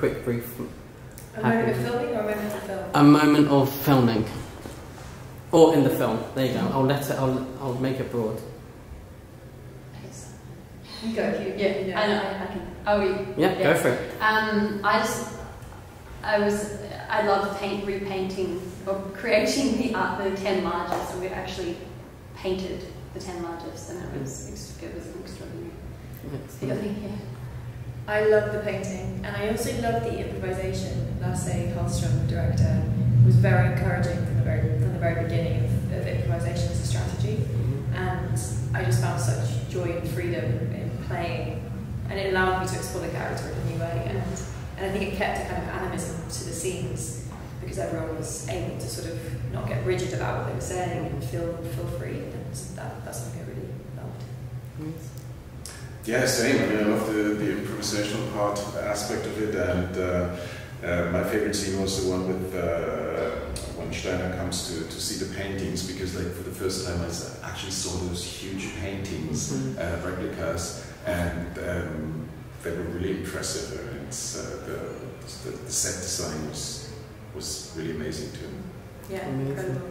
quick brief. A moment of filming or a moment of film? A moment of filming, or in the film. There you go. I'll let it. I'll I'll make it broad. You go, you, yeah, Yeah. I know, I, I can. Oh, we, Yeah, Yeah. go for it. Um, I just, I was, I loved paint repainting or creating the art, the ten largest. We actually painted the ten largest, and it was, ex- it was an extraordinary feeling. Yeah. I love the painting, and I also love the improvisation. Lasse Hallström, the director, was very encouraging from the very from the very beginning of, of improvisation as a strategy, mm-hmm. and I just found such joy and freedom in playing, and it allowed me to explore the character in a new way, and and I think it kept a kind of animism to the scenes because everyone was able to sort of not get rigid about what they were saying and feel feel free, and that, that's something I really. Yeah, same. I mean, I love the, the improvisational part aspect of it, and uh, uh, my favorite scene was the one with uh, when Steiner comes to, to see the paintings because, like, for the first time, I actually saw those huge paintings, Mhm. uh, replicas, and um, they were really impressive. And it's, uh, the, the, the set design was was really amazing too. Yeah, Amazing. incredible.